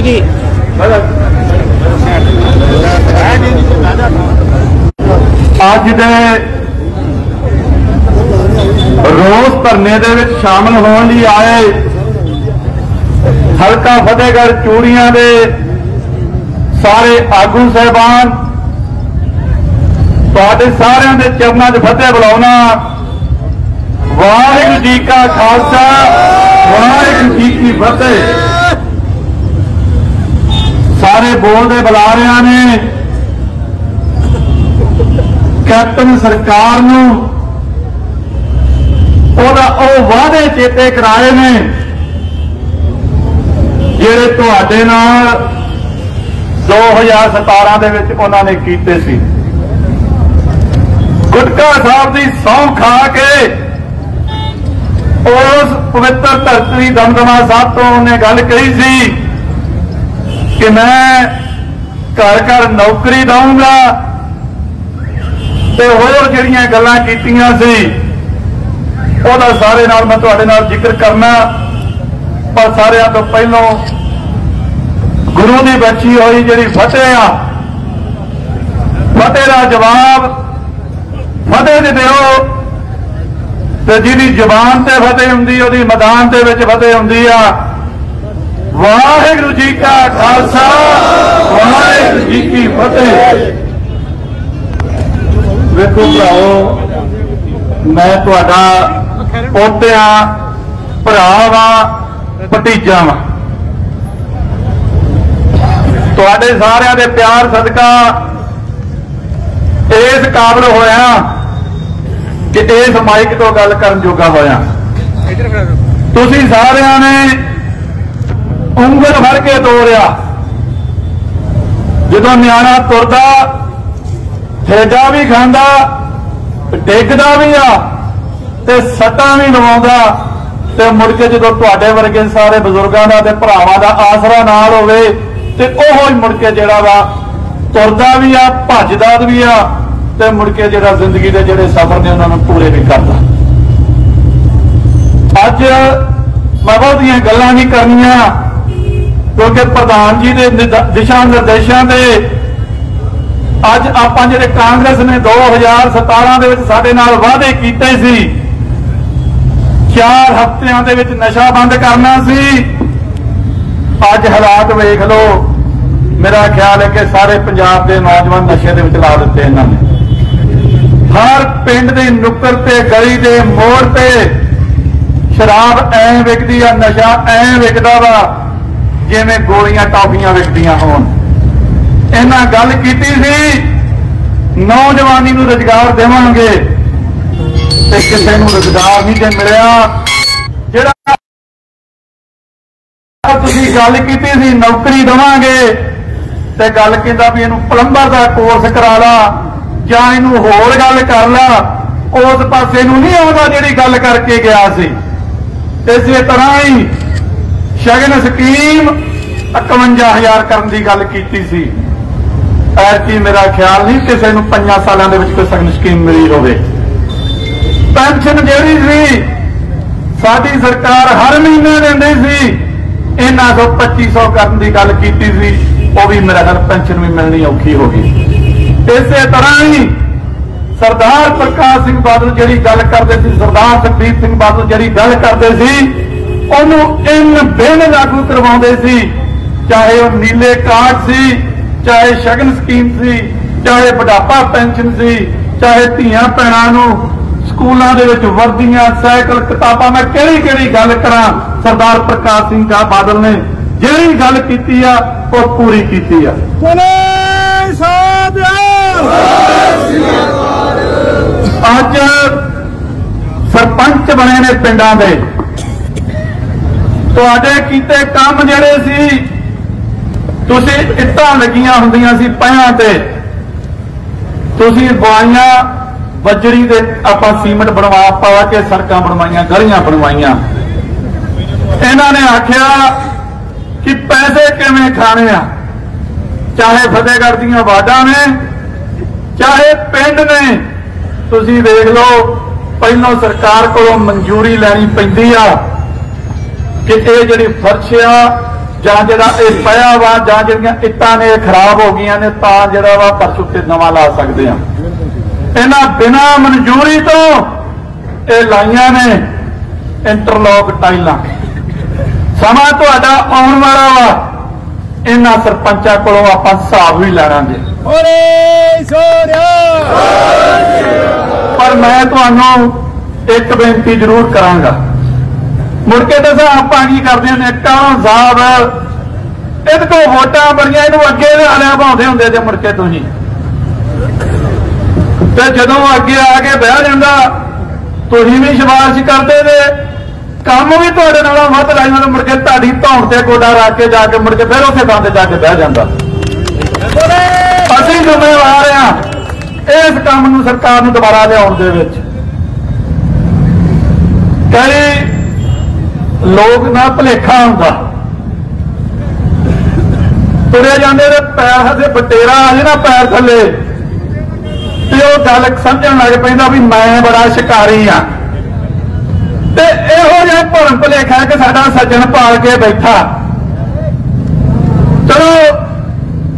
ਜੀ ਅੱਜ ਦੇ ਰੋਸ ਧਰਨੇ ਦੇ ਵਿੱਚ ਸ਼ਾਮਲ ਹੋਣ ਲਈ ਆਏ ਹਲਕਾ ਫਤਿਹਗੜ੍ਹ ਚੂੜੀਆਂ ਦੇ ਸਾਰੇ ਆਗੂ ਸਹਿਬਾਨ, ਤੁਹਾਡੇ ਸਾਰਿਆਂ ਦੇ ਚਰਨਾਂ 'ਚ ਫਤਿਹ ਬੁਲਾਉਣਾ। ਵਾਹਿਗੁਰੂ ਜੀ ਕਾ ਖਾਲਸਾ, ਵਾਹਿਗੁਰੂ ਜੀ ਕੀ ਫਤਿਹ। ਸਾਰੇ ਬੋਲਦੇ ਬੁਲਾਰਿਆਂ ਨੇ। ਕੈਪਟਨ ਸਰਕਾਰ ਨੂੰ ਉਹਦਾ ਉਹ ਵਾਅਦੇ ਚੇਤੇ ਕਰਾਏ ਨੇ, ਜਿਹੜੇ ਤੁਹਾਡੇ ਨਾਲ 2017 ਦੇ ਵਿੱਚ ਉਹਨਾਂ ਨੇ ਕੀਤੇ ਸੀ। ਗੁਟਕਾ ਸਾਹਿਬ ਦੀ ਸੌਂ ਖਾ ਕੇ ਉਸ ਪਵਿੱਤਰ ਧਰਤੀ ਦਮਦਮਾ ਸਾਹਿਬ ਤੋਂ ਉਹਨੇ ਗੱਲ ਕਹੀ ਸੀ ਕਿ ਮੈਂ ਘਰ ਘਰ ਨੌਕਰੀ ਦਊਂਗਾ ਤੇ ਹੋਰ ਜਿਹੜੀਆਂ ਗੱਲਾਂ ਕੀਤੀਆਂ ਸੀ, ਉਹਦਾ ਸਾਰੇ ਨਾਲ ਮੈਂ ਤੁਹਾਡੇ ਨਾਲ ਜ਼ਿਕਰ ਕਰਨਾ। ਪਰ ਸਾਰਿਆਂ ਤੋਂ ਪਹਿਲਾਂ ਗੁਰੂ ਦੀ ਬਖਸ਼ੀ ਹੋਈ ਜਿਹੜੀ ਫਤਿਹ ਆ, ਫਤਿਹ ਦਾ ਜਵਾਬ ਫਤਿਹ ਦੇ ਦਿਓ। ਤੇ ਜਿਹਦੀ ਜਬਾਨ ਤੇ ਫਤਿਹ ਹੁੰਦੀ, ਉਹਦੀ ਮੈਦਾਨ ਦੇ ਵਿੱਚ ਫਤਿਹ ਹੁੰਦੀ ਆ ਵਾਹਿਗੁਰੂ ਜੀ ਕਾ ਖਾਲਸਾ, ਵਾਹਿਗੁਰੂ ਜੀ ਕੀ ਫਤਿਹ। ਵੇਖੋ ਭਰਾਓ ਮੈਂ ਤੁਹਾਡਾ ਪੋਤਿਆ ਭਰਾ ਵਾਂ ਭਤੀਜਾ ਵਾ। ਤੁਹਾਡੇ ਸਾਰਿਆਂ ਦੇ ਪਿਆਰ ਸਦਕਾ ਇਸ ਕਾਬਲ ਹੋਇਆ ਕਿ ਇਸ ਮਾਈਕ ਤੋਂ ਗੱਲ ਕਰਨ ਜੋਗਾ ਹੋਇਆ। ਤੁਸੀਂ ਸਾਰਿਆਂ ਨੇ ਉਂਗਲ ਫੜ ਕੇ ਤੋੜਿਆ। ਜਦੋਂ ਨਿਆਣਾ ਤੁਰਦਾ ਠੇਡਾ ਵੀ ਖਾਂਦਾ, ਡਿੱਗਦਾ ਵੀ ਆ, ਤੇ ਸੱਟਾਂ ਵੀ ਲਵਾਉਂਦਾ, ਤੇ ਮੁੜ ਕੇ ਜਦੋਂ ਤੁਹਾਡੇ ਵਰਗੇ ਸਾਰੇ ਬਜ਼ੁਰਗਾਂ ਦਾ ਤੇ ਭਰਾਵਾਂ ਦਾ ਆਸਰਾ ਨਾਲ ਹੋਵੇ, ਤੇ ਉਹ ਹੀ ਮੁੜ ਕੇ ਜਿਹੜਾ ਵਾ ਤੁਰਦਾ ਵੀ ਆ, ਭੱਜਦਾ ਵੀ ਆ, ਤੇ ਮੁੜ ਕੇ ਜਿਹੜਾ ਜ਼ਿੰਦਗੀ ਦੇ ਜਿਹੜੇ ਸਫ਼ਰ ਨੇ ਉਹਨਾਂ ਨੂੰ ਪੂਰੇ ਵੀ ਕਰਦਾ। ਅੱਜ ਮੈਂ ਬਹੁਤੀਆਂ ਗੱਲਾਂ ਨਹੀਂ ਕਰਨੀਆਂ। ਕਿਉਂਕਿ ਪ੍ਰਧਾਨ ਜੀ ਦੇ ਦਿਸ਼ਾ ਨਿਰਦੇਸ਼ਾਂ ਤੇ ਅੱਜ ਆਪਾਂ ਜਿਹੜੇ ਕਾਂਗਰਸ ਨੇ 2017 ਦੇ ਵਿੱਚ ਸਾਡੇ ਨਾਲ ਵਾਅਦੇ ਕੀਤੇ ਸੀ, ਚਾਰ ਹਫ਼ਤਿਆਂ ਦੇ ਵਿੱਚ ਨਸ਼ਾ ਬੰਦ ਕਰਨਾ ਸੀ। ਅੱਜ ਹਾਲਾਤ ਵੇਖ ਲਓ, ਮੇਰਾ ਖਿਆਲ ਹੈ ਕਿ ਸਾਰੇ ਪੰਜਾਬ ਦੇ ਨੌਜਵਾਨ ਨਸ਼ੇ ਦੇ ਵਿੱਚ ਲਾ ਦਿੱਤੇ ਇਹਨਾਂ ਨੇ। ਹਰ ਪਿੰਡ ਦੇ ਨੁੱਕਰ ਤੇ, ਗਲੀ ਦੇ ਮੋੜ ਤੇ ਸ਼ਰਾਬ ਐਂ ਵਿਕਦੀ ਆ, ਨਸ਼ਾ ਐਂ ਵਿਕਦਾ ਵਾ। ਜਿਵੇਂ ਗੋਲੀਆਂ ਟਾਫੀਆਂ ਵਿਕਦੀਆਂ ਹੋਣ। ਇਹਨਾਂ ਗੱਲ ਕੀਤੀ ਸੀ, ਨੌਜਵਾਨੀ ਨੂੰ ਰੁਜ਼ਗਾਰ ਦੇਵਾਂਗੇ ਤੇ ਕਿਸੇ ਨੂੰ ਰੁਜ਼ਗਾਰ ਨਹੀਂ ਜੇ ਮਿਲਿਆ। ਜਿਹੜਾ ਤੁਸੀਂ ਗੱਲ ਕੀਤੀ ਸੀ, ਨੌਕਰੀ ਦੇਵਾਂਗੇ ਤੇ ਗੱਲ ਕਹਿੰਦਾ ਵੀ ਇਹਨੂੰ ਪਲੰਬਰ ਦਾ ਕੋਰਸ ਕਰਾ ਲਾ ਜਾਂ ਇਹਨੂੰ ਹੋਰ ਗੱਲ ਕਰ ਲਾ। ਉਸ ਪਾਸੇ ਨੂੰ ਨਹੀਂ ਆਉਂਦਾ ਜਿਹੜੀ ਗੱਲ ਕਰਕੇ ਗਿਆ ਸੀ। ਇਸੇ ਤਰ੍ਹਾਂ ਹੀ ਸ਼ਗਨ ਸਕੀਮ? 51000 ਕਰਨ ਦੀ ਗੱਲ ਕੀਤੀ ਸੀ। ਐਸੀ ਮੇਰਾ ਖਿਆਲ ਨਹੀਂ ਕਿਸੇ ਨੂੰ 5 ਸਾਲਾਂ ਦੇ ਵਿੱਚ ਕੋਈ ਸ਼ਗਨ ਸਕੀਮ ਮਿਲੀ ਹੋਵੇ। ਪੈਨਸ਼ਨ ਜਿਹੜੀ ਸੀ। ਸਾਡੀ ਸਰਕਾਰ ਹਰ ਮਹੀਨੇ ਦਿੰਦੀ ਸੀ। ਇਹਨਾਂ ਤੋਂ 2500 ਕਰਨ ਦੀ ਗੱਲ ਕੀਤੀ ਸੀ। ਉਹ ਵੀ ਮੇਰਾ ਖਿਆਲ ਪੈਨਸ਼ਨ ਵੀ ਮਿਲਣੀ ਔਖੀ ਹੋ ਗਈ। ਇਸੇ ਤਰ੍ਹਾਂ ਹੀ ਸਰਦਾਰ ਪ੍ਰਕਾਸ਼ ਸਿੰਘ ਬਾਦਲ ਜਿਹੜੀ ਗੱਲ ਕਰਦੇ ਸੀ, ਸਰਦਾਰ ਸੁਖਬੀਰ ਸਿੰਘ ਬਾਦਲ ਜਿਹੜੀ ਗੱਲ ਕਰਦੇ ਸੀ ਉਹਨੂੰ ਇਨ ਬਿਨ ਲਾਗੂ ਕਰਵਾਉਂਦੇ ਸੀ ਚਾਹੇ ਉਹ ਨੀਲੇ ਕਾਰਡ ਸੀ ਚਾਹੇ ਸ਼ਗਨ ਸਕੀਮ ਸੀ ਚਾਹੇ ਬੁਢਾਪਾ ਪੈਨਸ਼ਨ ਸੀ ਚਾਹੇ ਧੀਆਂ ਭੈਣਾਂ ਨੂੰ ਸਕੂਲਾਂ ਦੇ ਵਿੱਚ ਵਰਦੀਆਂ ਸਾਈਕਲ ਕਿਤਾਬਾਂ ਮੈਂ ਕਿਹੜੀ ਕਿਹੜੀ ਗੱਲ ਕਰਾਂ? ਸਰਦਾਰ ਪ੍ਰਕਾਸ਼ ਸਿੰਘ ਦਾ ਬਾਦਲ ਨੇ ਜਿਹੜੀ ਗੱਲ ਕੀਤੀ ਆ ਉਹ ਪੂਰੀ ਕੀਤੀ ਆ। ਸਾਧਿਆ ਅੱਜ ਸਰਪੰਚ ਬਣੇ ਨੇ ਪਿੰਡਾਂ ਦੇ। ਤੁਹਾਡੇ ਕੀਤੇ ਕੰਮ ਜਿਹੜੇ ਸੀ, ਤੁਸੀਂ ਇੱਟਾਂ ਲੱਗੀਆਂ ਹੁੰਦੀਆਂ ਸੀ ਪਹਿਆਂ ਤੇ। ਤੁਸੀਂ ਬਵਾਈਆਂ ਬੱਜਰੀ ਦੇ ਆਪਾਂ ਸੀਮੈਂਟ ਬਣਵਾ, ਪਾ ਕੇ ਸੜਕਾਂ ਬਣਵਾਈਆਂ, ਗਲੀਆਂ ਬਣਵਾਈਆਂ। ਇਹਨਾਂ ਨੇ ਆਖਿਆ ਕਿ ਪੈਸੇ ਕਿਵੇਂ ਖਾਣੇ ਆ? ਚਾਹੇ ਫਤਿਹਗੜ੍ਹ ਦੀਆਂ ਵਾਰਡਾਂ ਨੇ, ਚਾਹੇ ਪਿੰਡ ਨੇ। ਤੁਸੀਂ ਵੇਖ ਲਓ, ਪਹਿਲਾਂ ਸਰਕਾਰ ਕੋਲੋਂ ਮਨਜ਼ੂਰੀ ਲੈਣੀ ਪੈਂਦੀ ਆ। ਕਿ ਇਹ ਜਿਹੜੀ ਫਰਸ਼ ਆ ਜਾਂ ਜਿਹੜਾ ਇਹ ਪਿਆ ਵਾ ਜਾਂ ਜਿਹੜੀਆਂ ਇੱਟਾਂ ਨੇ ਖਰਾਬ ਹੋ ਗਈਆਂ ਨੇ ਤਾਂ ਜਿਹੜਾ ਵਾ ਫਰਸ਼ ਉੱਤੇ ਨਵਾਂ ਲਾ ਸਕਦੇ ਆ। ਇਹਨਾਂ ਬਿਨਾ ਮਨਜ਼ੂਰੀ ਤੋਂ ਇਹ ਲਾਈਆਂ ਨੇ ਇੰਟਰਲੌਕ ਟਾਈਲਾਂ। ਸਮਾਂ ਤੁਹਾਡਾ ਆਉਣ ਵਾਲਾ ਵਾ। ਇਹਨਾਂ ਸਰਪੰਚਾਂ ਕੋਲੋਂ ਆਪਾਂ ਹਿਸਾਬ ਵੀ ਲੈਣਾਂਗੇ। ਬੋਲੇ ਸੋਨਿਆ ਪਰ ਮੈਂ ਤੁਹਾਨੂੰ ਇੱਕ ਬੇਨਤੀ ਜ਼ਰੂਰ ਕਰਾਂਗਾ। ਮੁੜ ਕੇ ਦੱਸਾਂ ਆਪਾਂ ਕੀ ਕਰਦੇ ਨੇ ਕਾਹਨ ਸਾਹਿਬ ਇਹਦੇ ਕੋਲ ਵੋਟਾਂ ਬੜੀਆਂ ਇਹਨੂੰ ਅੱਗੇ ਲਿਆ ਭਾਉਂਦੇ ਹੁੰਦੇ ਜੇ ਮੁੜ ਕੇ ਤੁਸੀਂ। ਤੇ ਜਦੋਂ ਅੱਗੇ ਆ ਕੇ ਬਹਿ ਜਾਂਦਾ, ਤੁਸੀਂ ਵੀ ਸਿਫਾਰਿਸ਼ ਕਰਦੇ ਨੇ ਕੰਮ ਵੀ ਤੁਹਾਡੇ ਨਾਲ ਵੱਧ ਲਾਈਆਂ ਨੂੰ ਮੁੜ ਕੇ ਤੁਹਾਡੀ ਧੌਣ ਤੇ ਗੋਡਾ ਰੱਖ ਕੇ ਜਾ ਕੇ ਮੁੜ ਕੇ ਫਿਰ ਉਸੇ ਥਾਂ ਤੇ ਜਾ ਕੇ ਬਹਿ ਜਾਂਦਾ। ਅਸੀਂ ਜ਼ਿੰਮੇਵਾਰ ਆ ਇਸ ਕੰਮ ਨੂੰ ਸਰਕਾਰ ਨੂੰ ਦੁਬਾਰਾ ਲਿਆਉਣ ਦੇ ਵਿੱਚ। ਕਈ ਲੋਕ ਨਾ ਭਲੇਖਾ ਹੁੰਦਾ। ਤੁਰੇ ਜਾਂਦੇ ਨੇ ਪੈਰ ਦੇ ਬਟੇਰਾ ਆ ਜੇ ਨਾ ਪੈਰ ਥੱਲੇ, ਤੇ ਉਹ ਗੱਲ ਸਮਝਣ ਲੱਗ ਪੈਂਦਾ ਵੀ ਮੈਂ ਬੜਾ ਸ਼ਿਕਾਰੀ ਆ। ਤੇ ਇਹੋ ਜਿਹਾ ਭਰਮ ਭਲੇਖਾ ਕਿ ਸਾਡਾ ਸੱਜਣ ਪਾਲ ਕੇ ਬੈਠਾ। ਚਲੋ,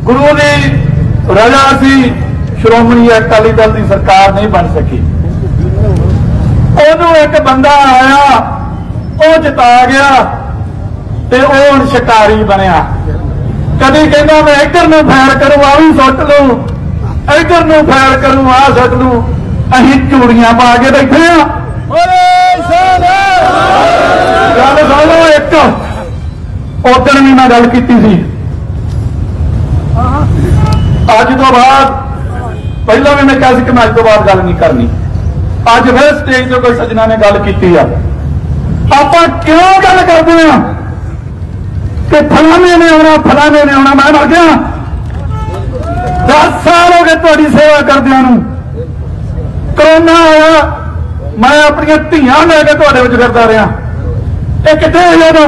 ਗੁਰੂ ਦੀ ਰਜਾ ਸੀ, ਸ਼੍ਰੋਮਣੀ ਅਕਾਲੀ ਦਲ ਦੀ ਸਰਕਾਰ ਨਹੀਂ ਬਣ ਸਕੀ। ਉਹਨੂੰ ਇੱਕ ਬੰਦਾ ਆਇਆ ਉਹ ਜਿਤਾ ਗਿਆ ਤੇ ਉਹ ਹੁਣ ਸ਼ਿਕਾਰੀ ਬਣਿਆ। ਕਦੀ ਕਹਿੰਦਾ ਮੈਂ ਇੱਧਰ ਨੂੰ ਫੈਰ ਕਰੂੰ ਆ ਵੀ ਸੁੱਟ ਲੂੰ ਇੱਧਰ ਨੂੰ ਫੈਰ ਕਰੂੰ ਆ ਸੁੱਟ ਲੂੰ ਅਸੀਂ ਚੂੜੀਆਂ ਪਾ ਕੇ ਬੈਠੇ ਆ। ਬੋਲੇ ਸੋਨਿਆ ਗੱਲ ਸੁਣ ਲਓ ਇੱਕ। ਉਦੋਂ ਵੀ ਮੈਂ ਗੱਲ ਕੀਤੀ ਸੀ। ਅੱਜ ਤੋਂ ਬਾਅਦ ਪਹਿਲਾਂ ਵੀ ਮੈਂ ਕਿਹਾ ਸੀ ਕਿ ਮੈਂ ਅੱਜ ਤੋਂ ਬਾਅਦ ਗੱਲ ਨਹੀਂ ਕਰਨੀ। ਅੱਜ ਫਿਰ ਸਟੇਜ ਤੇ ਕੋਈ ਸੱਜਣਾ ਨੇ ਗੱਲ ਕੀਤੀ ਆ। ਆਪਾਂ ਕਿਉਂ ਗੱਲ ਕਰਦੇ ਆ ਕਿ ਫਲਾਣੇ ਨੇ ਆਉਣਾ, ਫਲਾਣੇ ਨੇ ਆਉਣਾ, ਮੈਂ ਮਰ ਗਿਆ। 10 ਸਾਲ ਹੋ ਗਏ ਤੁਹਾਡੀ ਸੇਵਾ ਕਰਦਿਆਂ ਨੂੰ। ਕਰੋਨਾ ਆਇਆ, ਮੈਂ ਆਪਣੀਆਂ ਧੀਆਂ ਲੈ ਕੇ ਤੁਹਾਡੇ ਵਿੱਚ ਫਿਰਦਾ ਰਿਹਾ। ਇਹ ਕਿੱਥੇ ਹੈ ਉਦੋਂ?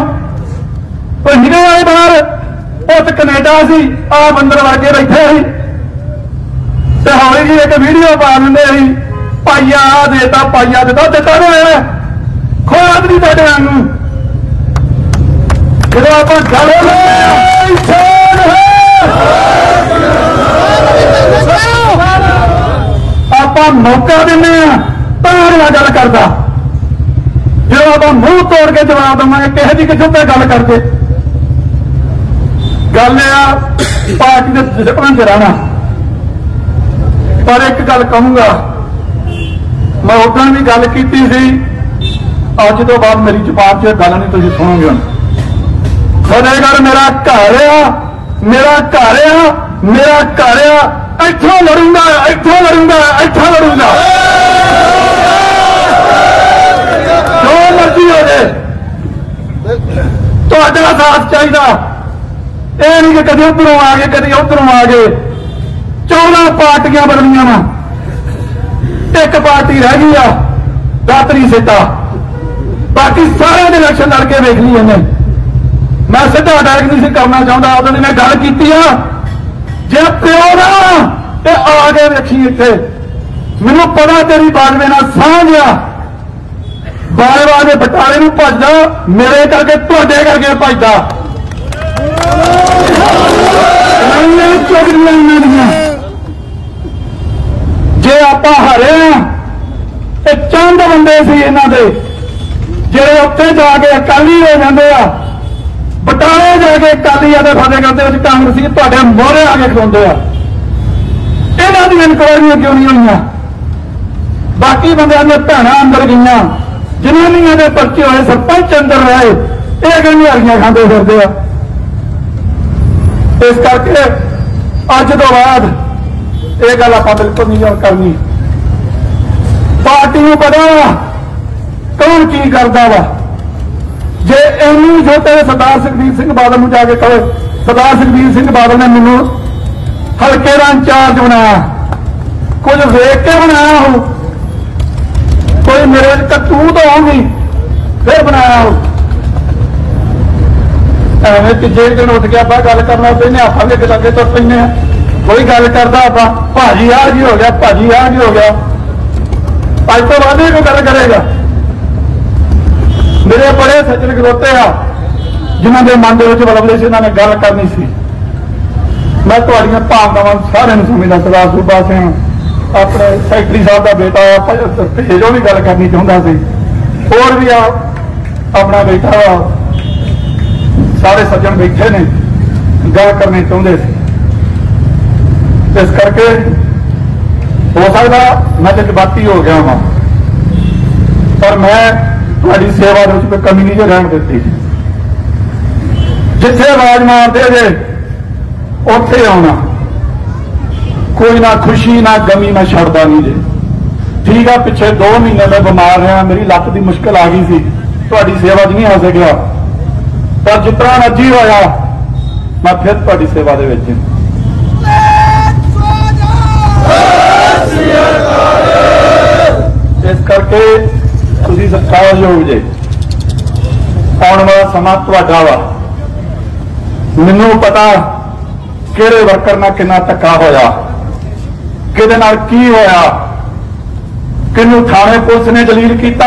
ਉਹ ਨਿਕਲ ਆਏ ਬਾਹਰ? ਉਹ ਤੇ ਕੈਨੇਡਾ ਸੀ ਆ ਬੰਦਰ ਵਰਗੇ ਬੈਠੇ ਸੀ। ਤੇ ਹੌਲੀ ਜੀ ਇੱਕ ਵੀਡੀਓ ਪਾ ਲੈਂਦੇ ਸੀ। ਪਾਈਆ ਆ ਦੇਤਾ ਪਾਈਆ ਦਿੱਤਾ ਦਿੱਤਾ ਨਾ ਖੁਆਦ ਨਹੀਂ ਤੁਹਾਡੇ ਵਾਂਗੂ ਜਦੋਂ ਆਪਾਂ ਗੱਲ ਆਪਾਂ ਮੌਕਾ ਦਿੰਦੇ ਆ ਤਾਂ ਅਗਲਾ ਗੱਲ ਕਰਦਾ। ਜਦੋਂ ਆਪਾਂ ਮੂੰਹ ਤੋੜ ਕੇ ਜਵਾਬ ਦਵਾਂਗੇ ਕਿਸੇ ਦੀ ਕਿਥੋਂ ਤੇ ਗੱਲ ਕਰਦੇ। ਗੱਲ ਆ, ਪਾਰਟੀ ਦੇ ਡਿਸਪਲਨ ਚ ਰਹਿਣਾ। ਪਰ ਇੱਕ ਗੱਲ ਕਹੂੰਗਾ, ਮੈਂ ਉਦੋਂ ਵੀ ਗੱਲ ਕੀਤੀ ਸੀ ਅੱਜ ਤੋਂ ਬਾਅਦ ਮੇਰੀ ਜ਼ੁਬਾਨ 'ਚ ਇਹ ਗੱਲ ਨਹੀਂ ਤੁਸੀਂ ਸੁਣੋਗੇ ਹੁਣ। ਫਤਿਹਗੜ੍ਹ ਮੇਰਾ ਘਰ ਆ, ਮੇਰਾ ਘਰ ਆ, ਮੇਰਾ ਘਰ ਆ, ਇੱਥੋਂ ਲੜੂੰਗਾ ਇੱਥੋਂ ਲੜੂੰਗਾ ਇੱਥੋਂ ਲੜੂੰਗਾ। ਜੋ ਮਰਜ਼ੀ ਹੋ ਜੇ। ਤੁਹਾਡਾ ਸਾਥ ਚਾਹੀਦਾ। ਇਹ ਨਹੀਂ ਕਿ ਕਦੇ ਉਧਰੋਂ ਆ ਗਏ, ਕਦੇ ਉਧਰੋਂ ਆ ਗਏ। 14 ਪਾਰਟੀਆਂ ਬਦਲੀਆਂ ਵਾ। ਇੱਕ ਪਾਰਟੀ ਰਹਿ ਗਈ ਆ ਦਾਤਰੀ ਸਿੱਟਾ ਬਾਕੀ ਸਾਰਿਆਂ ਦੇ ਇਲੈਕਸ਼ਨ ਲੜ ਕੇ ਵੇਖ ਲਈ ਇਹਨੇ। ਮੈਂ ਸਿੱਧਾ ਅਟੈਕ ਨਹੀਂ ਸੀ ਕਰਨਾ ਚਾਹੁੰਦਾ, ਉਹਨਾਂ ਦੀ ਮੈਂ ਗੱਲ ਕੀਤੀ ਆ। ਜੇ ਪਿਓ ਨਾ, ਤੇ ਆ ਕੇ ਵੇਖੀ ਇੱਥੇ। ਮੈਨੂੰ ਪਤਾ ਤੇਰੀ ਬਾਜਵੇ ਨਾਲ ਸਾਂਝ ਆ। ਬਾਜਵਾ ਦੇ ਬਟਾਲੇ ਨੂੰ ਭੱਜਦਾ, ਮੇਰੇ ਕਰਕੇ ਤੁਹਾਡੇ ਕਰਕੇ ਭੱਜਦਾ। ਨਹੀਂ ਚੋਗਰੀਆਂ ਇਹਨਾਂ ਦੀਆਂ ਜੇ ਆਪਾਂ ਹਰੇ ਆ ਇਹ ਚੰਦ ਬੰਦੇ ਸੀ ਇਹਨਾਂ ਦੇ। ਜਿਹੜੇ ਉੱਥੇ ਜਾ ਕੇ ਅਕਾਲੀ ਹੋ ਜਾਂਦੇ ਆ, ਬਟਾਲੇ ਜਾ ਕੇ ਅਕਾਲੀਆਂ ਦੇ ਫਤਿਹਗੜ੍ਹ ਦੇ ਵਿੱਚ ਕਾਂਗਰਸੀ, ਤੁਹਾਡੇ ਮੋਹਰੇ ਆ ਕੇ ਖਲੋਂਦੇ ਆ। ਇਹਨਾਂ ਦੀਆਂ ਇਨਕੁਆਇਰੀਆਂ ਕਿਉਂ ਨਹੀਂ ਹੋਈਆਂ? ਬਾਕੀ ਬੰਦਿਆਂ ਦੇ ਭੈਣਾਂ ਅੰਦਰ ਗਈਆਂ ਜਨਾਨੀਆਂ ਦੇ ਪਰਚੇ ਹੋਏ, ਸਰਪੰਚ ਅੰਦਰ ਰਹੇ, ਇਹ ਗੰਢੀਆਂ ਖਾਂਦੇ ਫਿਰਦੇ ਆ? ਇਸ ਕਰਕੇ ਅੱਜ ਤੋਂ ਬਾਅਦ ਇਹ ਗੱਲ ਆਪਾਂ ਬਿਲਕੁਲ ਨਹੀਂ ਹੋਰ ਕਰਨੀ। ਪਾਰਟੀ ਨੂੰ ਪਤਾ ਵਾ ਕੌਣ ਕੀ ਕਰਦਾ ਵਾ? ਜੇ ਇਹਨੂੰ ਜੋ ਤੇਰੇ ਸਰਦਾਰ ਸੁਖਬੀਰ ਸਿੰਘ ਬਾਦਲ ਨੂੰ ਜਾ ਕੇ ਕਹੇ, ਸਰਦਾਰ ਸੁਖਬੀਰ ਸਿੰਘ ਬਾਦਲ ਨੇ ਮੈਨੂੰ ਹਲਕੇ ਦਾ ਇੰਚਾਰਜ ਬਣਾਇਆ। ਕੁਝ ਵੇਖ ਕੇ ਬਣਾਇਆ ਉਹ ਕੋਈ ਮੇਰੇ ਕਤੂਤ ਹੋਊਗੀ ਫਿਰ ਬਣਾਇਆ ਉਹ ਐਵੇਂ ਤੀਜੇ ਦਿਨ ਉੱਠ ਕੇ ਆਪਾਂ ਗੱਲ ਕਰਨਾ ਪੈਨੇ ਆਪਾਂ ਵੀ ਅੱਗੇ ਲੱਗੇ ਤੁਰ ਪੈਨੇ ਆ ਕੋਈ ਗੱਲ ਕਰਦਾ ਆਪਾਂ, ਭਾਜੀ ਆ ਜੀ ਹੋ ਗਿਆ, ਭਾਜੀ ਆ ਜੀ ਹੋ ਗਿਆ। ਅੱਜ ਤੋਂ ਬਾਅਦ ਇਹ ਕੋਈ ਗੱਲ ਕਰੇਗਾ। ਮੇਰੇ ਬੜੇ ਸੱਜਣ ਖਲੋਤੇ ਆ, ਜਿਨ੍ਹਾਂ ਦੇ ਮਨ ਦੇ ਵਿੱਚ ਬਲਬਲੇ ਸੀ, ਇਹਨਾਂ ਨੇ ਗੱਲ ਕਰਨੀ ਸੀ। ਮੈਂ ਤੁਹਾਡੀਆਂ ਭਾਵਨਾਵਾਂ ਸਾਰਿਆਂ ਨੂੰ ਸਮਝਦਾ, ਸਰਦਾਰ ਸੂਬਾ ਸਿੰਘ। ਆਪਣੇ ਸੈਕਟਰੀ ਸਾਹਿਬ ਦਾ ਬੇਟਾ ਭੇਜੋ ਵੀ ਗੱਲ ਕਰਨੀ ਚਾਹੁੰਦਾ ਸੀ। ਹੋਰ ਵੀ ਆ, ਆਪਣਾ ਬੇਟਾ ਵਾ ਸਾਰੇ ਸੱਜਣ ਬੈਠੇ ਨੇ, ਗੱਲ ਕਰਨੀ ਚਾਹੁੰਦੇ ਸੀ। ਇਸ ਕਰਕੇ ਹੋ ਸਕਦਾ ਮੈਂ ਜਜ਼ਬਾਤੀ ਹੋ ਗਿਆ ਹਾਂ ਪਰ ਮੈਂ ਤੁਹਾਡੀ ਸੇਵਾ ਦੇ ਵਿੱਚ ਕੋਈ ਕਮੀ ਨਹੀਂ ਜੇ ਰਹਿਣ ਦਿੱਤੀ। ਜਿੱਥੇ ਆਵਾਜ਼ ਮਾਰਦੇ ਜੇ, ਉੱਥੇ ਆਉਣਾ। ਕੋਈ ਨਾ ਖੁਸ਼ੀ, ਨਾ ਗਮੀ ਮੈਂ ਛੱਡਦਾ ਨਹੀਂ ਜੇ। ਠੀਕ ਆ, ਪਿੱਛੇ 2 ਮਹੀਨੇ ਮੈਂ ਬਿਮਾਰ ਰਿਹਾ, ਮੇਰੀ ਲੱਤ ਦੀ ਮੁਸ਼ਕਲ ਆ ਗਈ ਸੀ। ਤੁਹਾਡੀ ਸੇਵਾ 'ਚ ਨਹੀਂ ਆ ਸਕਿਆ। ਪਰ ਜਿਸ ਤਰ੍ਹਾਂ ਅੱਜ ਹੋਇਆ, ਮੈਂ ਫਿਰ ਤੁਹਾਡੀ ਸੇਵਾ ਦੇ ਵਿੱਚ। ਇਸ ਕਰਕੇ ਸਤਿਕਾਰਯੋਗ ਜੇ। ਆਉਣ ਵਾਲਾ ਸਮਾਂ ਤੁਹਾਡਾ ਵਾ। ਮੈਨੂੰ ਪਤਾ ਕਿਹੜੇ ਵਰਕਰ ਨਾਲ ਕਿੰਨਾ ਧੱਕਾ ਹੋਇਆ, ਕਿਹਦੇ ਨਾਲ ਕੀ ਹੋਇਆ, ਕਿਹਨੂੰ ਥਾਣੇ ਪੁਲਿਸ ਨੇ ਜਲੀਲ ਕੀਤਾ,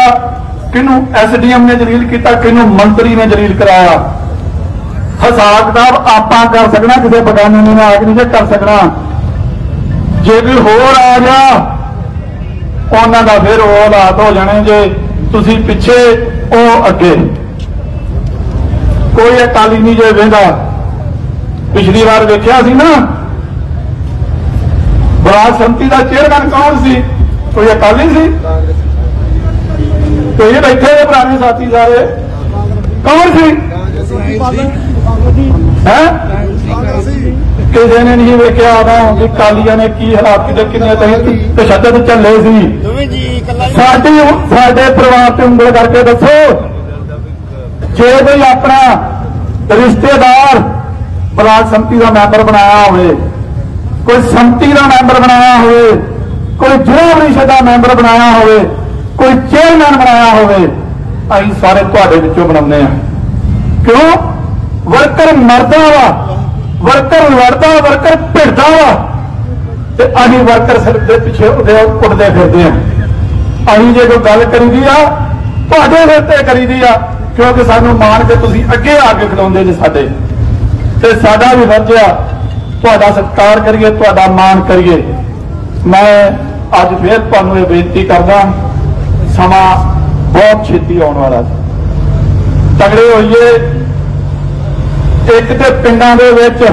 ਕਿਹਨੂੰ ਐਸਡੀਐਮ ਨੇ ਜਲੀਲ ਕੀਤਾ, ਕਿਹਨੂੰ ਮੰਤਰੀ ਨੇ ਜਲੀਲ ਕਰਾਇਆ। ਹਿਸਾਬ ਕਿਤਾਬ ਆਪਾਂ ਕਰ ਸਕਣਾ, ਕਿਸੇ ਬਗਾਨੇ ਨੇ ਆ ਨਹੀਂ ਜੇ ਕਰ ਸਕਣਾ। ਜੇ ਕੋਈ ਹੋਰ ਆ ਗਿਆ, ਉਹਨਾਂ ਦਾ ਫਿਰ ਉਹ ਹਾਲਾਤ ਹੋ ਜਾਣੇ ਜੇ। ਤੁਸੀਂ ਪਿੱਛੇ ਉਹ ਅੱਗੇ। ਕੋਈ ਅਕਾਲੀ ਨਹੀਂ ਜੇ ਵੇਂਦਾ। ਪਿਛਲੀ ਵਾਰ ਵੇਖਿਆ ਸੀ ਨਾ? ਬਰਾਤ ਸੰਮਤੀ ਦਾ ਚੇਅਰਮੈਨ ਕੌਣ ਸੀ? ਕੋਈ ਅਕਾਲੀ ਸੀ? ਤੇ ਇਹ ਬੈਠੇ ਨੇ ਪੁਰਾਣੇ ਸਾਥੀ ਸਾਰੇ। ਕੌਣ ਸੀ? ਹੈ? ਕਿਸੇ ਨੇ ਨਹੀਂ ਵੇਖਿਆ ਆਦਾ ਕਿ ਕਾਲੀਆਂ ਨੇ ਕੀ ਹਾਲਾਤ ਕਿਤੇ ਕਿੰਨੇ ਤਹੀਂ ਤਸ਼ੱਦਦ ਚੱਲੇ ਸੀ। ਸਾਡੀ ਸਾਡੇ ਪਰਿਵਾਰ ਤੇ ਉਂਗਲ ਕਰਕੇ ਦੱਸੋ। ਜੇ ਕੋਈ ਆਪਣਾ ਰਿਸ਼ਤੇਦਾਰ ਬਲਾਕ ਸੰਮਤੀ ਦਾ ਮੈਂਬਰ ਬਣਾਇਆ ਹੋਵੇ ਕੋਈ ਸੰਮਤੀ ਦਾ ਮੈਂਬਰ ਬਣਾਇਆ ਹੋਵੇ ਕੋਈ ਜ਼ਿਲ੍ਹਾ ਪਰਿਸ਼ਦ ਦਾ ਮੈਂਬਰ ਬਣਾਇਆ ਹੋਵੇ ਕੋਈ ਚੇਅਰਮੈਨ ਬਣਾਇਆ ਹੋਵੇ ਅਸੀਂ ਸਾਰੇ ਤੁਹਾਡੇ ਵਿੱਚੋਂ ਬਣਾਉਂਦੇ ਆ ਕਿਉਂ? ਵਰਕਰ ਮਰਦਾ ਵਾ। ਵਰਕਰ ਲੜਦਾ, ਵਰਕਰ ਭਿੜਦਾ ਵਾ। ਤੇ ਅਸੀਂ ਵਰਕਰ ਸਿਰ ਦੇ ਪਿੱਛੇ ਉਹਦੇ ਉੱਡਦੇ ਫਿਰਦੇ ਆ। ਅਸੀਂ ਜੇ ਕੋਈ ਗੱਲ ਕਰੀਦੀ ਆ, ਤੁਹਾਡੇ ਸਿਰ ਤੇ ਕਰੀਦੀ ਆ, ਕਿਉਂਕਿ ਸਾਨੂੰ ਮਾਣ ਕੇ ਤੁਸੀਂ ਅੱਗੇ ਆ ਕੇ ਖਲੋਂਦੇ ਜੇ ਸਾਡੇ। ਤੇ ਸਾਡਾ ਵੀ ਫਰਜ਼ ਆ, ਤੁਹਾਡਾ ਸਤਿਕਾਰ ਕਰੀਏ, ਤੁਹਾਡਾ ਮਾਣ ਕਰੀਏ। ਮੈਂ ਅੱਜ ਫੇਰ ਤੁਹਾਨੂੰ ਇਹ ਬੇਨਤੀ ਕਰਦਾ, ਸਮਾਂ ਬਹੁਤ ਛੇਤੀ ਆਉਣ ਵਾਲਾ ਤਗੜੇ ਹੋਈਏ ਇੱਕ ਤੇ ਪਿੰਡਾਂ ਦੇ ਵਿੱਚ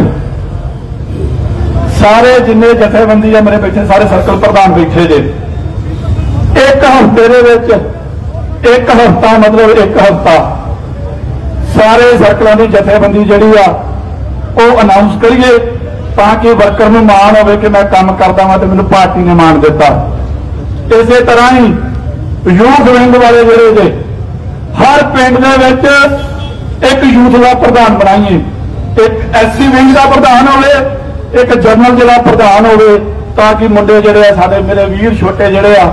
ਸਾਰੇ ਜਿੰਨੇ ਜਥੇਬੰਦੀ ਆ ਮੇਰੇ ਬੈਠੇ, ਸਾਰੇ ਸਰਕਲ ਪ੍ਰਧਾਨ ਬੈਠੇ ਜੇ। ਇੱਕ ਹਫ਼ਤੇ ਦੇ ਵਿੱਚ, ਇੱਕ ਹਫ਼ਤਾ, ਮਤਲਬ ਇੱਕ ਹਫ਼ਤਾ, ਸਾਰੇ ਸਰਕਲਾਂ ਦੀ ਜਥੇਬੰਦੀ ਜਿਹੜੀ ਆ, ਉਹ ਅਨਾਉਂਸ ਕਰੀਏ ਤਾਂ ਕਿ ਵਰਕਰ ਨੂੰ ਮਾਣ ਹੋਵੇ ਕਿ ਮੈਂ ਕੰਮ ਕਰਦਾ ਵਾਂ ਤੇ ਮੈਨੂੰ ਪਾਰਟੀ ਨੇ ਮਾਣ ਦਿੱਤਾ। ਇਸੇ ਤਰ੍ਹਾਂ ਹੀ ਯੂਥ ਵਿੰਗ ਵਾਲੇ ਜਿਹੜੇ ਜੇ, ਹਰ ਪਿੰਡ ਦੇ ਵਿੱਚ ਇੱਕ ਯੂਥ ਦਾ ਪ੍ਰਧਾਨ ਬਣਾਈਏ, ਇੱਕ ਐਸਸੀ ਵਿੰਗ ਦਾ ਪ੍ਰਧਾਨ ਹੋਵੇ, ਇੱਕ ਜਨਰਲ ਜਿਹੜਾ ਪ੍ਰਧਾਨ ਹੋਵੇ, ਤਾਂ ਕਿ ਮੁੰਡੇ ਜਿਹੜੇ ਆ ਸਾਡੇ ਮੇਰੇ ਵੀਰ ਛੋਟੇ ਜਿਹੜੇ ਆ,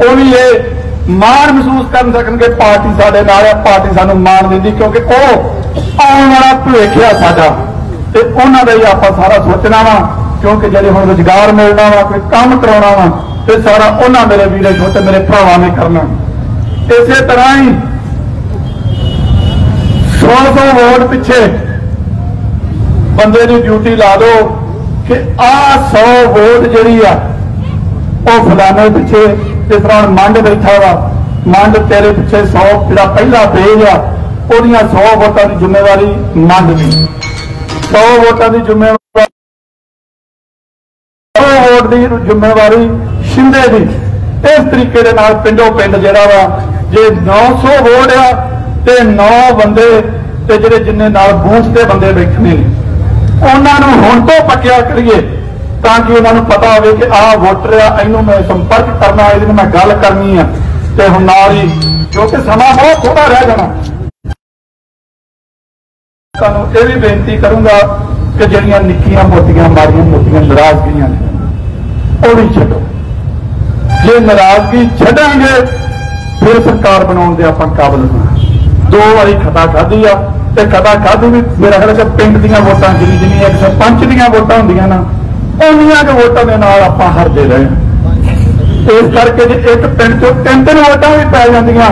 ਉਹ ਵੀ ਇਹ ਮਾਣ ਮਹਿਸੂਸ ਕਰ ਸਕਣਗੇ, ਪਾਰਟੀ ਸਾਡੇ ਨਾਲ ਹੈ ਪਾਰਟੀ ਸਾਨੂੰ ਮਾਣ ਦਿੰਦੀ, ਕਿਉਂਕਿ ਉਹ ਆਉਣ ਵਾਲਾ ਭਵਿੱਖ ਆ ਸਾਡਾ। ਤੇ ਉਹਨਾਂ ਦਾ ਹੀ ਆਪਾਂ ਸਾਰਾ ਸੋਚਣਾ ਵਾ, ਕਿਉਂਕਿ ਜਿਹੜੇ ਹੁਣ ਰੁਜ਼ਗਾਰ ਮਿਲਣਾ ਵਾ, ਕੋਈ ਕੰਮ ਕਰਾਉਣਾ ਵਾ, ਤੇ ਸਾਰਾ ਉਹਨਾਂ ਮੇਰੇ ਵੀਰੇ ਛੋਟੇ ਮੇਰੇ ਭਰਾਵਾਂ ਨੇ ਕਰਨਾ। ਇਸੇ ਤਰ੍ਹਾਂ ਹੀ 100 ਵੋਟ ਪਿੱਛੇ ਬੰਦੇ ਦੀ ਡਿਊਟੀ ਲਾ ਦਿਓ ਕਿ ਆਹ 100 ਵੋਟ ਜਿਹੜੀ ਆ, ਉਹ ਫਲਾਣੇ ਪਿੱਛੇ, ਜਿਸ ਤਰ੍ਹਾਂ ਮੰਡ ਬੈਠਾ ਵਾ, ਮੰਡ ਤੇਰੇ ਪਿੱਛੇ 100 ਜਿਹੜਾ ਪਹਿਲਾ ਪੇਜ ਆ, ਉਹਦੀਆਂ 100 ਵੋਟਾਂ ਦੀ ਜ਼ਿੰਮੇਵਾਰੀ ਮੰਡ ਦੀ। 100 ਵੋਟਾਂ ਦੀ ਜ਼ਿੰਮੇਵਾਰੀ 100 ਵੋਟ ਦੀ ਜ਼ਿੰਮੇਵਾਰੀ ਸ਼ਿੰਦੇ ਦੀ। ਇਸ ਤਰੀਕੇ ਦੇ ਨਾਲ ਪਿੰਡੋਂ ਪਿੰਡ ਜਿਹੜਾ ਵਾ, ਜੇ 900 ਵੋਟ ਆ ਤੇ 9 ਬੰਦੇ ਤੇ ਜਿਹੜੇ ਜਿੰਨੇ ਨਾਲ ਬੂਥ ਤੇ ਬੰਦੇ ਬੈਠਣੇ ਨੇ। ਉਹਨਾਂ ਨੂੰ ਹੁਣ ਤੋਂ ਪੱਕਿਆ ਕਰੀਏ ਤਾਂ ਕਿ ਉਹਨਾਂ ਨੂੰ ਪਤਾ ਹੋਵੇ ਕਿ ਆਹ ਵੋਟਰ ਆ, ਇਹਨੂੰ ਮੈਂ ਸੰਪਰਕ ਕਰਨਾ, ਇਹਦੇ ਨਾਲ ਮੈਂ ਗੱਲ ਕਰਨੀ ਆ। ਤੇ ਹੁਣ ਨਾਲ ਹੀ, ਕਿਉਂਕਿ ਸਮਾਂ ਬਹੁਤ ਥੋੜਾ ਰਹਿ ਜਾਣਾ। ਤੁਹਾਨੂੰ ਇਹ ਵੀ ਬੇਨਤੀ ਕਰੂੰਗਾ ਕਿ ਜਿਹੜੀਆਂ ਨਿੱਕੀਆਂ ਮੋਟੀਆਂ ਮਾਰੀਆਂ ਮੋਟੀਆਂ ਨਾਰਾਜ਼ਗੀਆਂ ਨੇ, ਉਹ ਵੀ ਛੱਡੋ। ਜੇ ਨਾਰਾਜ਼ਗੀ ਛੱਡਾਂਗੇ, ਫਿਰ ਸਰਕਾਰ ਬਣਾਉਣ ਦੇ ਆਪਾਂ ਕਾਬਲ ਹੋਣਾ ਦੋ ਵਾਰੀ ਖਤਾ ਖਾਧੀ ਆ ਤੇ ਖਤਾ ਖਾਧੀ ਵੀ ਮੇਰਾ ਖਿਆਲ ਹੈ ਪਿੰਡ ਦੀਆਂ ਵੋਟਾਂ ਜਿੰਨੀ ਜਿੰਨੀ ਇੱਕ ਸਰਪੰਚ ਦੀਆਂ ਵੋਟਾਂ ਹੁੰਦੀਆਂ ਨਾ, ਉਹਨੀਆਂ ਕੁ ਵੋਟਾਂ ਦੇ ਨਾਲ ਆਪਾਂ ਹਾਰਦੇ ਰਹੇ ਇਸ ਕਰਕੇ ਜੇ ਇੱਕ ਪਿੰਡ ਚੋਂ ਤਿੰਨ ਤਿੰਨ ਵੋਟਾਂ ਵੀ ਪੈ ਜਾਂਦੀਆਂ,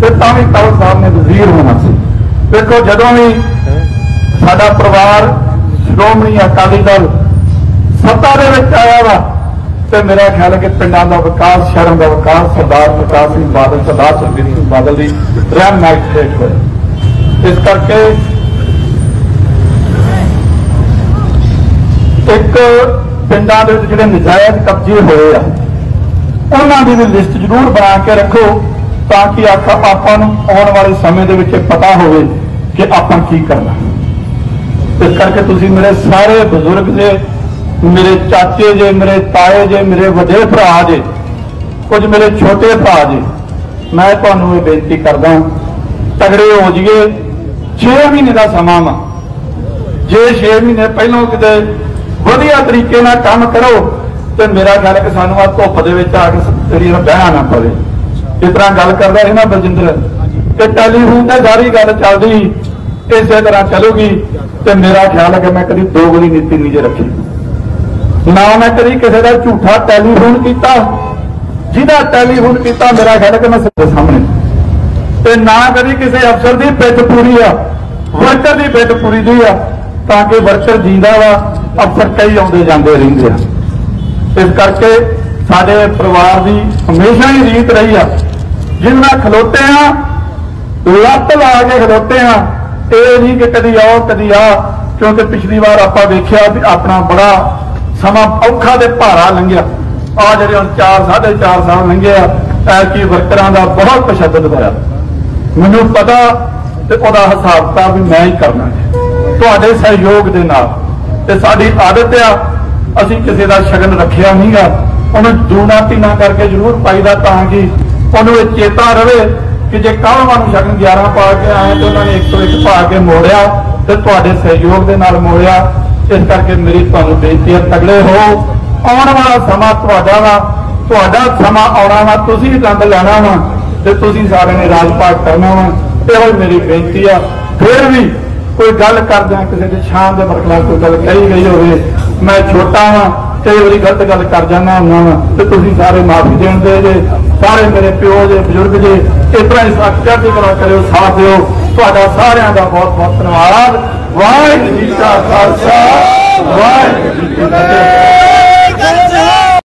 ਤੇ ਤਾਂ ਵੀ ਕਾਲ ਸਾਹਿਬ ਨੇ ਵਜ਼ੀਰ ਹੋਣਾ ਸੀ। ਦੇਖੋ, ਜਦੋਂ ਵੀ ਸਾਡਾ ਪਰਿਵਾਰ ਸ਼੍ਰੋਮਣੀ ਅਕਾਲੀ ਦਲ ਸੱਤਾ ਦੇ ਵਿੱਚ ਆਇਆ ਵਾ ਤੇ ਮੇਰਾ ਖਿਆਲ ਹੈ ਕਿ ਪਿੰਡਾਂ ਦਾ ਵਿਕਾਸ, ਸ਼ਹਿਰਾਂ ਦਾ ਵਿਕਾਸ, ਸਰਦਾਰ ਪ੍ਰਕਾਸ਼ ਸਿੰਘ ਬਾਦਲ, ਸਰਦਾਰ ਸੁਖਬੀਰ ਸਿੰਘ ਬਾਦਲ ਦੀ ਰਹਿਨਮਾਈ ਹੇਠ ਹੋਇਆ। ਇਸ ਕਰਕੇ ਇੱਕ ਪਿੰਡਾਂ ਦੇ ਵਿੱਚ ਜਿਹੜੇ ਨਜਾਇਜ਼ ਕਬਜ਼ੇ ਹੋਏ ਆ, ਉਹਨਾਂ ਦੀ ਵੀ ਲਿਸਟ ਜ਼ਰੂਰ ਬਣਾ ਕੇ ਰੱਖੋ ਤਾਂ ਕਿ ਆਪਾਂ ਨੂੰ ਆਉਣ ਵਾਲੇ ਸਮੇਂ ਦੇ ਵਿੱਚ ਇਹ ਪਤਾ ਹੋਵੇ ਕਿ ਆਪਾਂ ਕੀ ਕਰਨਾ। ਇਸ ਕਰਕੇ ਤੁਸੀਂ ਮੇਰੇ ਸਾਰੇ ਬਜ਼ੁਰਗ ਜੇ ਮੇਰੇ ਚਾਚੇ ਜੇ, ਮੇਰੇ ਤਾਏ ਜੇ, ਮੇਰੇ ਵੱਡੇ ਭਰਾ ਜੇ, ਕੁਝ ਮੇਰੇ ਛੋਟੇ ਭਰਾ ਜੇ, ਮੈਂ ਤੁਹਾਨੂੰ ਇਹ ਬੇਨਤੀ ਕਰਦਾ ਤਗੜੇ ਹੋ ਜਾਈਏ। 6 ਮਹੀਨੇ ਦਾ ਸਮਾਂ ਵਾ। ਜੇ 6 ਮਹੀਨੇ ਪਹਿਲਾਂ ਕਿਤੇ ਵਧੀਆ ਤਰੀਕੇ ਨਾਲ ਕੰਮ ਕਰੋ, ਤੇ ਮੇਰਾ ਖਿਆਲ ਕਿ ਸਾਨੂੰ ਆ ਧੁੱਪ ਦੇ ਵਿੱਚ ਆ ਕੇ ਜਿਹੜੀ ਬਹਿਣਾ ਨਾ ਪਵੇ। ਇਸ ਤਰ੍ਹਾਂ ਗੱਲ ਕਰਦਾ ਸੀ ਨਾ ਬਲਜਿੰਦਰ, ਕਿ ਟੈਲੀਫੋਨ ਤੇ ਸਾਰੀ ਗੱਲ ਚੱਲਦੀ ਇਸੇ ਤਰ੍ਹਾਂ ਚੱਲੂਗੀ, ਤੇ ਮੇਰਾ ਖਿਆਲ ਹੈ ਕਿ ਮੈਂ ਕਦੀ ਦੋਗਲੀ ਨੀਤੀ ਨਹੀਂ ਜੇ ਰੱਖੀ। ਨਾ ਮੈਂ ਕਦੀ ਕਿਸੇ ਦਾ ਝੂਠਾ ਟੈਲੀਫੋਨ ਕੀਤਾ। ਜਿਹਦਾ ਟੈਲੀਫੋਨ ਕੀਤਾ, ਮੇਰਾ ਖਿਆਲ ਕਿ ਮੈਂ ਸਿੱਧੇ ਸਾਹਮਣੇ। ਤੇ ਨਾ ਕਦੀ ਕਿਸੇ ਅਫਸਰ ਦੀ ਪਿੱਠ ਪੂਰੀ ਆ, ਵਰਕਰ ਦੀ ਪਿੱਠ ਪੂਰੀ ਦੀ ਆ, ਤਾਂ ਕਿ ਵਰਕਰ ਜਿੰਦਾ ਵਾ, ਅਫਸਰ ਕਈ ਆਉਂਦੇ ਜਾਂਦੇ ਰਹਿੰਦੇ ਆ। ਇਸ ਕਰਕੇ ਸਾਡੇ ਪਰਿਵਾਰ ਦੀ ਹਮੇਸ਼ਾ ਹੀ ਰੀਤ ਰਹੀ ਆ। ਜਿੰਨਾ ਖਲੋਤੇ ਆ, ਲੱਤ ਲਾ ਕੇ ਖਲੋਤੇ ਆ, ਇਹ ਨਹੀਂ ਕਿ ਕਦੀ ਆਓ, ਕਦੀ ਆ, ਕਿਉਂਕਿ ਪਿਛਲੀ ਵਾਰ ਆਪਾਂ ਵੇਖਿਆ ਵੀ ਆਪਣਾ ਬੜਾ ਸਮਾਂ ਔਖਾ ਤੇ ਭਾਰਾ ਲੰਘਿਆ। ਆ ਜਿਹੜੇ ਹੁਣ 4 4.5 ਸਾਲ ਲੰਘੇ ਆ ਐ ਵਰਕਰਾਂ ਦਾ ਬਹੁਤ ਤਸ਼ੱਦਦ ਹੋਇਆ। ਮੈਨੂੰ ਪਤਾ ਤੇ ਉਹਦਾ ਹਿਸਾਬ ਤਾਂ ਵੀ ਮੈਂ ਹੀ ਕਰਨਾ ਹੈ। ਤੁਹਾਡੇ ਸਹਿਯੋਗ ਦੇ ਨਾਲ ਤੇ ਸਾਡੀ ਆਦਤ ਆ, ਅਸੀਂ ਕਿਸੇ ਦਾ ਸ਼ਗਨ ਰੱਖਿਆ ਨਹੀਂਗਾ। ਉਹਨੂੰ ਦੂਣਾ ਤੀਨਾ ਕਰਕੇ ਜ਼ਰੂਰ ਪਾਈਦਾ ਤਾਂ ਕਿ ਉਹਨੂੰ ਇਹ ਚੇਤਾ ਰਵੇ ਕਿ ਜੇ ਕਾਹਵਾਂ ਨੂੰ ਸ਼ਗਨ 11 ਪਾ ਕੇ ਆਏ ਤੇ ਉਹਨਾਂ ਨੇ 101 ਪਾ ਕੇ ਮੋੜਿਆ ਤੇ ਤੁਹਾਡੇ ਸਹਿਯੋਗ ਦੇ ਨਾਲ ਮੋੜਿਆ ਇਸ ਕਰਕੇ ਮੇਰੀ ਤੁਹਾਨੂੰ ਬੇਨਤੀ ਹੈ, ਤਗੜੇ ਹੋ ਆਉਣ ਵਾਲਾ ਸਮਾਂ ਤੁਹਾਡਾ ਵਾ, ਤੁਹਾਡਾ ਸਮਾਂ ਆਉਣਾ ਵਾ, ਤੁਸੀਂ ਦੰਦ ਲੈਣਾ ਵਾ ਤੇ ਤੁਸੀਂ ਸਾਰਿਆਂ ਨੇ ਰਾਜ ਪਾਠ ਕਰਨਾ ਵਾ। ਇਹੋ ਹੀ ਮੇਰੀ ਬੇਨਤੀ ਆ। ਫਿਰ ਵੀ ਕੋਈ ਗੱਲ ਕਰਦਿਆਂ ਕਿਸੇ ਦੇ ਸ਼ਾਨ ਦੇ ਬਰਖਲਾਫ ਕੋਈ ਗੱਲ ਕਹੀ ਗਈ ਹੋਵੇ, ਮੈਂ ਛੋਟਾ ਹਾਂ ਕਈ ਵਾਰੀ ਗਲਤ ਗੱਲ ਕਰ ਜਾਂਦਾ ਹੁੰਦਾ ਵਾ ਤੇ ਤੁਸੀਂ ਸਾਰੇ ਮਾਫੀ ਦੇਣ ਦੇ ਜੇ, ਸਾਰੇ ਮੇਰੇ ਪਿਓ ਜੇ, ਬਜ਼ੁਰਗ ਜੇ, ਇਸ ਤਰ੍ਹਾਂ ਹੀ ਸਾਖਿਆ ਦੀ ਕਰਾ ਕਰਿਓ, ਸਾਥ ਦਿਓ। ਤੁਹਾਡਾ ਸਾਰਿਆਂ ਦਾ ਬਹੁਤ ਬਹੁਤ ਧੰਨਵਾਦ। ਵਾਹਿਗੁਰੂ ਜੀ ਕਾ ਖਾਲਸਾ ਵਾਹਿਗੁਰੂ ਜੀ ਕੀ ਫਤਿਹ